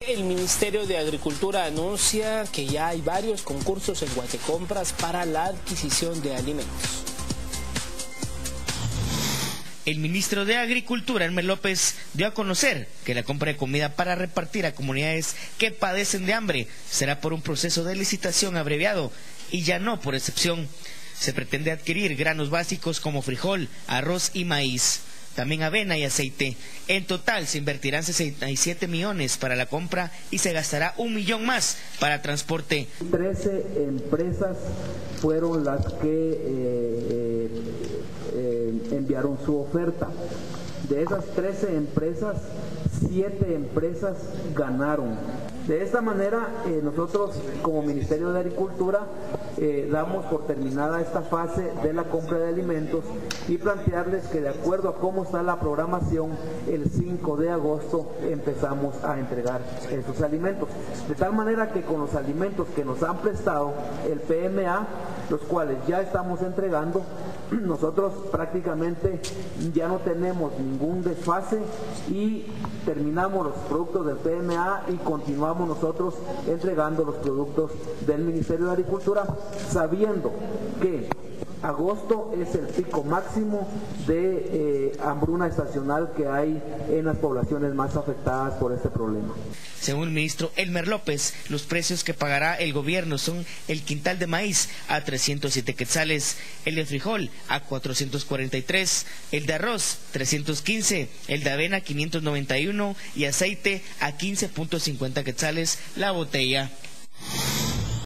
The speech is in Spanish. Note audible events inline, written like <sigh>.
El Ministerio de Agricultura anuncia que ya hay varios concursos en Guatecompras para la adquisición de alimentos. El ministro de Agricultura, Elmer López, dio a conocer que la compra de comida para repartir a comunidades que padecen de hambre será por un proceso de licitación abreviado y ya no por excepción. Se pretende adquirir granos básicos como frijol, arroz y maíz también avena y aceite. En total se invertirán 67 millones para la compra y se gastará un millón más para transporte. 13 empresas fueron las que eh, eh, eh, enviaron su oferta. De esas 13 empresas, 7 empresas ganaron de esta manera, nosotros como Ministerio de Agricultura eh, damos por terminada esta fase de la compra de alimentos y plantearles que de acuerdo a cómo está la programación, el 5 de agosto empezamos a entregar esos alimentos. De tal manera que con los alimentos que nos han prestado el PMA, los cuales ya estamos entregando, <clears throat> nosotros prácticamente ya no tenemos ningún desfase y terminamos los productos del PMA y continuamos nosotros entregando los productos del Ministerio de Agricultura, sabiendo que agosto es el pico máximo de eh, hambruna estacional que hay en las poblaciones más afectadas por este problema. Según el ministro Elmer López, los precios que pagará el gobierno son el quintal de maíz a 307 quetzales, el de frijol a 443, el de arroz 315, el de avena 591 y aceite a 15.50 quetzales la botella.